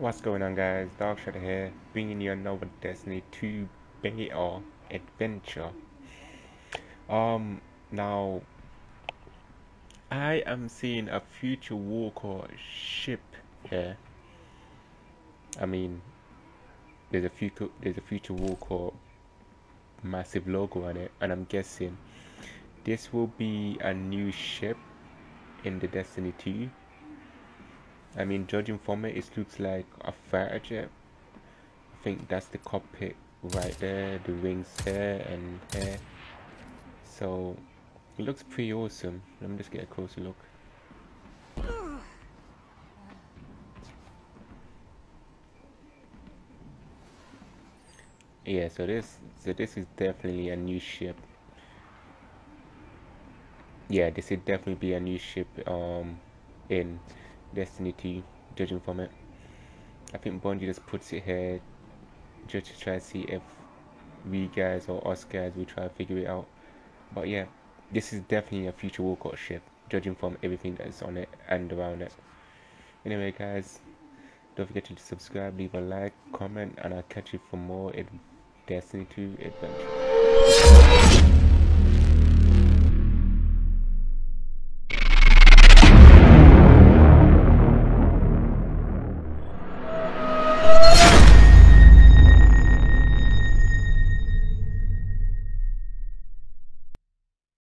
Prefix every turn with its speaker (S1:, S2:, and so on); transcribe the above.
S1: What's going on guys, Dark Shadow here, bringing you another Destiny 2 beta adventure. Um, now, I am seeing a future war cult ship here. I mean, there's a future, there's a future war cult massive logo on it, and I'm guessing this will be a new ship in the Destiny 2 I mean, judging from it, it looks like a fighter jet. I think that's the cockpit right there, the wings there and there. So, it looks pretty awesome. Let me just get a closer look. Yeah, so this so this is definitely a new ship. Yeah, this would definitely be a new ship um in Destiny 2, judging from it. I think Bungie just puts it here just to try to see if we guys or us guys will try to figure it out. But yeah, this is definitely a future war cult ship, judging from everything that's on it and around it. Anyway, guys, don't forget to subscribe, leave a like, comment, and I'll catch you for more Destiny 2 adventure.